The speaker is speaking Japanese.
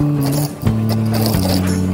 うん。